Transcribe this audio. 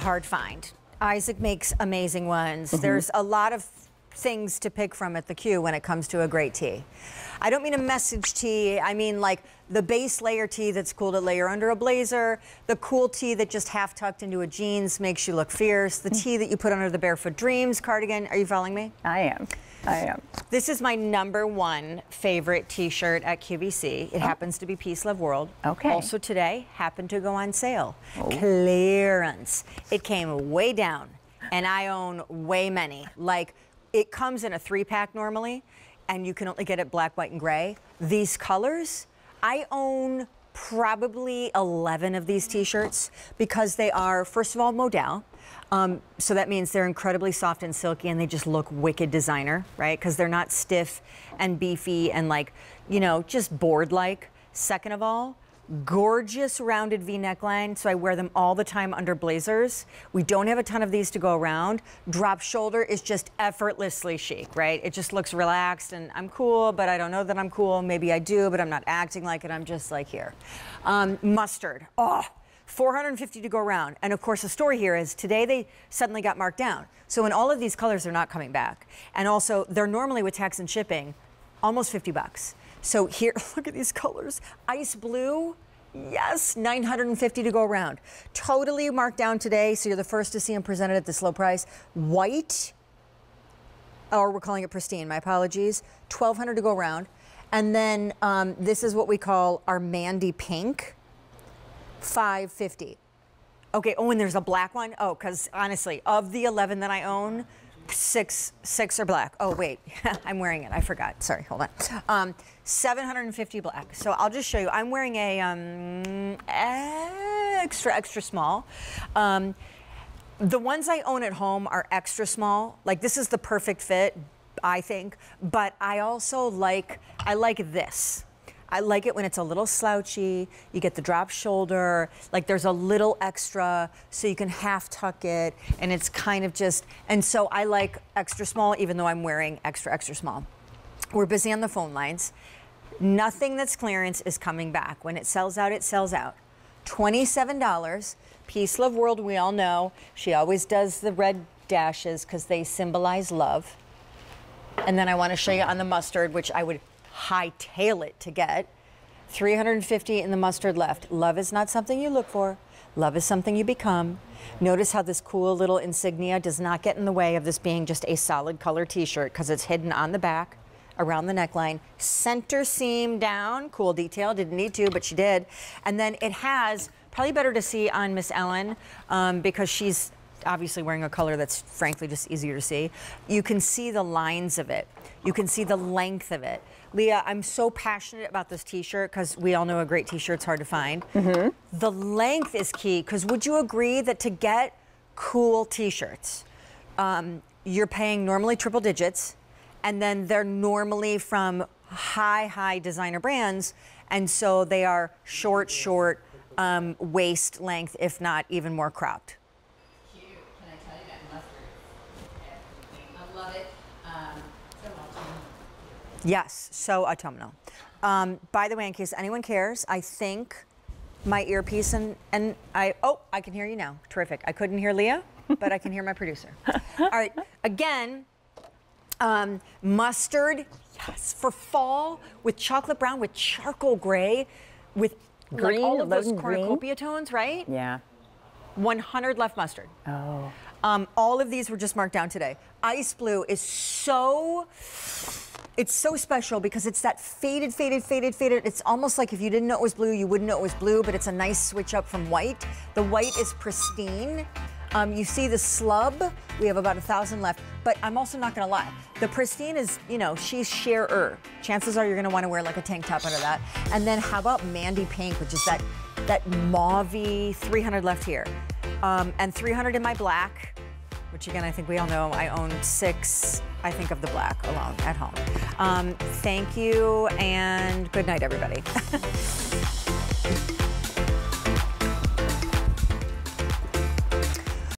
hard find. Isaac makes amazing ones. Mm-hmm. There's a lot of things to pick from at the queue when it comes to a great tee. I don't mean a message tee. I mean like the base layer tee that's cool to layer under a blazer, the cool tee that just half tucked into a jeans makes you look fierce, the tee that you put under the Barefoot Dreams cardigan. Are you following me? I am. I am. This is my number one favorite T-shirt at QVC. It oh. happens to be Peace Love World. Oh. Okay. Also today happened to go on sale. Oh. Clearance. It came way down, and I own way many. Like it comes in a three-pack normally, and you can only get it black, white, and gray. These colors, I own probably 11 of these T-shirts because they are, first of all, modal. Um, so that means they're incredibly soft and silky and they just look wicked designer, right? Because they're not stiff and beefy and like, you know, just board like. Second of all, gorgeous rounded V neckline. So I wear them all the time under blazers. We don't have a ton of these to go around. Drop shoulder is just effortlessly chic, right? It just looks relaxed and I'm cool, but I don't know that I'm cool. Maybe I do, but I'm not acting like it. I'm just like here. Um, mustard. Oh, 450 to go around. And of course, the story here is today they suddenly got marked down. So in all of these colors, they're not coming back. And also, they're normally with tax and shipping almost 50 bucks. So here, look at these colors. Ice blue, yes, 950 to go around. Totally marked down today, so you're the first to see them presented at this low price. White, or we're calling it pristine, my apologies, 1200 to go around. And then um, this is what we call our Mandy Pink. 550. Okay, oh, and there's a black one. Oh, because honestly, of the 11 that I own, six six are black. Oh, wait, I'm wearing it. I forgot. Sorry, hold on. Um, 750 black. So I'll just show you. I'm wearing a um, extra, extra small. Um, the ones I own at home are extra small. Like this is the perfect fit, I think. But I also like, I like this. I like it when it's a little slouchy. You get the drop shoulder, like there's a little extra, so you can half tuck it, and it's kind of just. And so I like extra small, even though I'm wearing extra extra small. We're busy on the phone lines. Nothing that's clearance is coming back. When it sells out, it sells out. $27. Peace Love World, we all know. She always does the red dashes because they symbolize love. And then I want to show you on the mustard, which I would hightail it to get. 350 in the mustard left. Love is not something you look for. Love is something you become. Notice how this cool little insignia does not get in the way of this being just a solid color t-shirt because it's hidden on the back around the neckline. Center seam down, cool detail, didn't need to, but she did. And then it has, probably better to see on Miss Ellen um, because she's obviously wearing a color that's frankly just easier to see. You can see the lines of it. You can see the length of it. Leah, I'm so passionate about this t-shirt because we all know a great t-shirt's hard to find. The length is key because would you agree that to get cool t-shirts, um, you're paying normally triple digits and then they're normally from high, high designer brands. And so they are short, short um, waist length, if not even more cropped. cute. Can I tell you that mustard. I love it. Um, so awesome. Yes, so autumnal. Um, by the way, in case anyone cares, I think my earpiece and, and I, oh, I can hear you now. Terrific. I couldn't hear Leah, but I can hear my producer. All right, again, um, mustard, yes, for fall with chocolate brown, with charcoal gray, with like Green, all of those loving green. cornucopia tones, right? Yeah. 100 left mustard. Oh. Um, all of these were just marked down today. Ice blue is so, it's so special because it's that faded, faded, faded, faded. It's almost like if you didn't know it was blue, you wouldn't know it was blue, but it's a nice switch up from white. The white is pristine. Um, you see the slub, we have about a thousand left, but I'm also not gonna lie. The pristine is, you know, she's sharer. Chances are you're gonna wanna wear like a tank top under that. And then how about Mandy Pink, which is that, that mauve 300 left here. Um, and 300 in my black, which again, I think we all know I own six, I think, of the black alone at home. Um, thank you and good night, everybody.